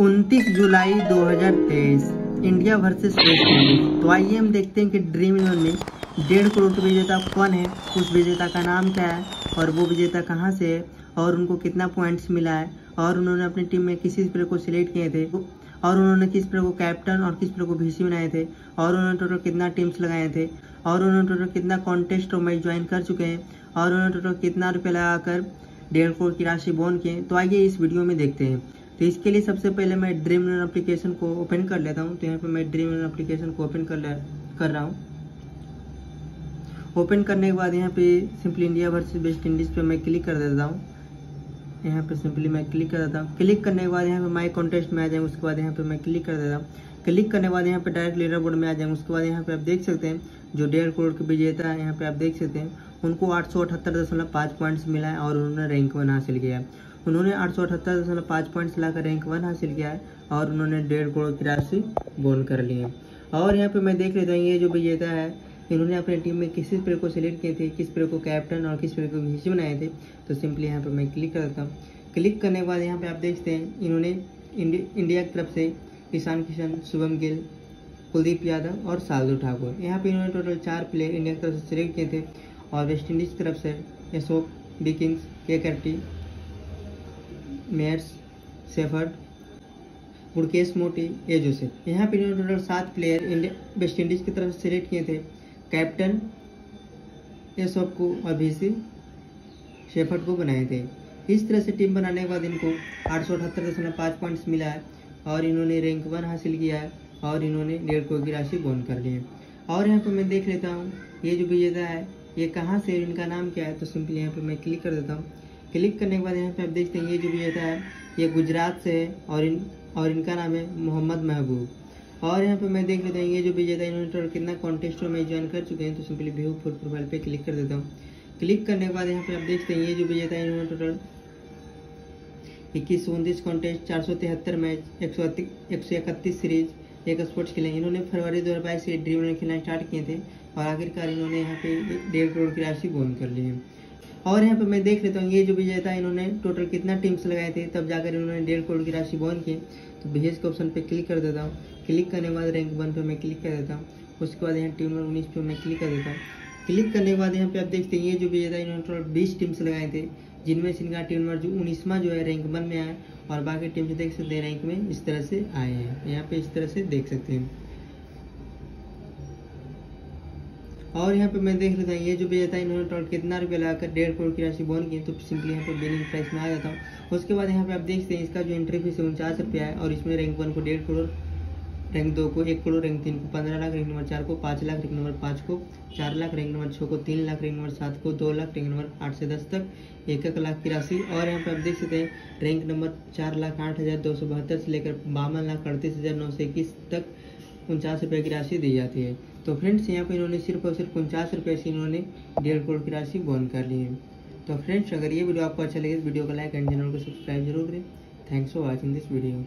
29 जुलाई 2023 India versus West Indies तो आइए हम देखते हैं कि ड्रीम इलेवन में डेढ़ करोड़ विजेता कौन है, उस विजेता का नाम क्या है, और वो विजेता कहाँ से है, और उनको कितना पॉइंट्स मिला है, और उन्होंने अपनी टीम में किस प्लेयर को सिलेक्ट किए थे, और उन्होंने किस प्लेयर को कैप्टन और किस प्लेयर को भीसी बनाए थे, और उन्होंने टोटल कितना टीम्स लगाए थे, और उन्होंने टोटल कितना कॉन्टेस्ट और मैच ज्वाइन कर चुके हैं, और उन्होंने टोटल कितना रुपया लगाकर डेढ़ करोड़ की राशि बोन किए तो आइए इस वीडियो में देखते हैं। तो इसके लिए सबसे पहले मैं ड्रीम रन एप्लीकेशन को ओपन कर लेता हूँ। तो यहाँ पे मैं ड्रीम रन एप्लीकेशन को ओपन कर कर रहा हूँ। ओपन करने के बाद यहाँ पे simply India versus West Indies पे मैं क्लिक कर देता हूँ। यहाँ पे सिंपली मैं क्लिक कर देता हूँ। क्लिक करने के बाद यहाँ पे माई कॉन्टेस्ट में आ जाएँगे, उसके बाद यहाँ पे मैं क्लिक कर देता हूँ। क्लिक करने के बाद यहाँ पे डायरेक्ट लीडर बोर्ड में आ जाएँगे, उसके बाद यहाँ पे आप देख सकते हैं, जो डेढ़ करोड़ के विजेता है यहाँ पे आप देख सकते हैं, उनको आठ सौ अठहत्तर दशमलव पाँच पॉइंट्स मिला है और उन्होंने रैंक वन हासिल किया है। उन्होंने आठ सौ अठहत्तर दशमलव पाँच पॉइंट्स लाकर रैंक वन हासिल किया है और उन्होंने डेढ़ करोड़ की राशि बोन कर ली है। और यहाँ पे मैं देख लेता हूँ, ये जो विजेता है, इन्होंने अपनी टीम में किस प्लेयर को सिलेक्ट किए थे, किस प्लेयर को कैप्टन और किस प्लेयर को विशी बनाए थे तो सिंपली यहाँ पर मैं क्लिक कर देता हूँ। क्लिक करने के बाद यहाँ पर आप देखते हैं, इन्होंने इंडिया की तरफ़ से ईशान किशन, शुभम गिल, कुलदीप यादव और साधु ठाकुर। यहाँ पे इन्होंने टोटल चार प्लेयर इंडिया की तरफ़ से सिलेक्ट किए थे और वेस्ट इंडीज की तरफ़ से अशोक डी किंग्स के कर्टी मेयर्स सेफर्ड गुड़केश मोटी, ए जोसेफ। यहाँ पर इन्होंने टोटल सात प्लेयर इंडिया वेस्ट इंडीज की तरफ़ सेलेक्ट किए थे। कैप्टन ये सबको और भीसी शेफर्ड को बनाए थे। इस तरह से टीम बनाने के बाद इनको आठ सौ अठहत्तर दशमलव पाँच पॉइंट्स मिला है और इन्होंने रैंक वन हासिल किया है और इन्होंने डेढ़ करोड़ की राशि बोन कर ली है। और यहाँ पर मैं देख लेता हूँ, ये जो विजेता है, ये कहाँ से, इनका नाम क्या है तो सिंपली यहाँ पर मैं क्लिक कर देता हूँ। क्लिक करने के बाद यहाँ पे आप देखते हैं, ये जो विजेता है, ये गुजरात से है और इन, और इनका नाम है मोहम्मद महबूब। और यहाँ पे मैं देख लेता हूँ, ये जो विजेता इन्होंने टोटल कितना कॉन्टेस्ट में ज्वाइन कर चुके हैं तो सिंपली व्यू फुल प्रोफ़ाइल पे क्लिक कर देता हूँ। क्लिक करने के बाद यहाँ पे आप देखते हैं, ये जो विजेता इन्होंने टोटल इक्कीस उनतीस कॉन्टेस्ट चार सौ तिहत्तर मैच एक सौ एक सौ इकतीस सीरीज़ एक स्पोर्ट्स खेले इन्होंने फरवरी दो हज़ार बाईस से ड्रीम खेलना स्टार्ट किए थे और आखिरकार इन्होंने यहाँ पे डेढ़ करोड़ की राशि गोन कर ली है। और यहाँ पे मैं देख लेता हूँ, ये जो विजेता है इन्होंने टोटल कितना टीम्स लगाए थे, तब जाकर इन्होंने डेढ़ करोड़ की राशि बोन की। तो भेज के ऑप्शन पे क्लिक कर देता हूँ। क्लिक करने के बाद रैंक वन पे मैं क्लिक कर देता हूँ। उसके बाद यहाँ टीम नंबर उन्नीस पे मैं क्लिक कर देता हूँ। क्लिक करने के बाद यहाँ पे आप देखते हैं, ये जो विजेता इन्होंने टोटल बीस टीम्स लगाए थे। जिनमें से इनका टीम नंबर जो उन्नीसवा जो है रैंक वन में आया और बाकी टीम से देख सकते हैं रैंक में इस तरह से आए हैं। यहाँ पे इस तरह से देख सकते हैं। और यहाँ पे मैं देख लेता हूँ ये जो विजेता इन्होंने टोटल कितना रुपया लगाकर डेढ़ करोड़ की राशि बोन की तो सिंपली यहाँ पे बिलिंग प्राइस में आ जाता हूँ। उसके बाद यहाँ पे आप देखते हैं, इसका जो एंट्री फ़ीस है उनचास रुपया है, और इसमें रैंक वन को डेढ़ करोड़ रैंक दो को एक करोड़ रैंक तीन को पंद्रह लाख रैंक नंबर चार को पाँच लाख रैंक नंबर पाँच को चार लाख रैंक नंबर छः को तीन लाख रैंक नंबर सात को दो लाख रैंक नंबर आठ से दस तक एक एक लाख की राशि। और यहाँ पे आप देख सकते हैं रैंक नंबर चार लाख आठ हज़ार दो सौ बहत्तर से लेकर बावन लाख अड़तीस हज़ार नौ सौ इक्कीस तक उनचास रुपये की राशि दी जाती है। तो फ्रेंड्स, यहाँ पर इन्होंने सिर्फ़ और सिर्फ़ उनचास रुपये से इन्होंने डेढ़ करोड़ की राशि बॉन कर ली है। तो फ्रेंड्स, अगर ये वीडियो आपको अच्छा लगे तो वीडियो को लाइक एंड चैनल को सब्सक्राइब ज़रूर करें। Thanks for watching this video.